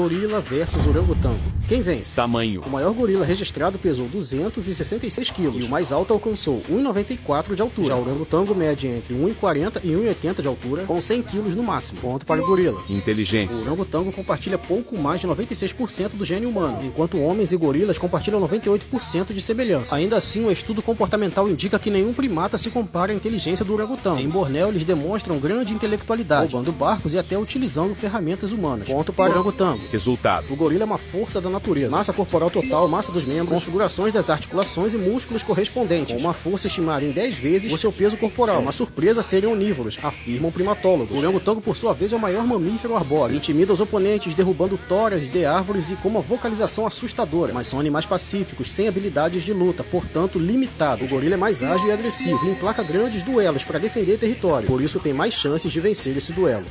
Gorila versus orangotango. Quem vence? Tamanho. O maior gorila registrado pesou 266 quilos e o mais alto alcançou 1,94 de altura. Já o orangotango mede entre 1,40 e 1,80 de altura, com 100 quilos no máximo. Ponto para o gorila. O Inteligência. orangotango compartilha pouco mais de 96% do gênio humano, enquanto homens e gorilas compartilham 98% de semelhança. Ainda assim, um estudo comportamental indica que nenhum primata se compara à inteligência do orangotango. Em Bornéu, eles demonstram grande intelectualidade, roubando barcos e até utilizando ferramentas humanas. Ponto para o orangotango. Resultado. O gorila é uma força da natureza. Massa corporal total, massa dos membros, configurações das articulações e músculos correspondentes. Uma força estimada em 10 vezes o seu peso corporal. É uma surpresa serem onívoros, afirmam primatólogos. O orangotango, por sua vez, é o maior mamífero arbóreo. Intimida os oponentes, derrubando toras de árvores e com uma vocalização assustadora. Mas são animais pacíficos, sem habilidades de luta, portanto limitado. O gorila é mais ágil e agressivo e emplaca grandes duelos para defender território. Por isso tem mais chances de vencer esse duelo.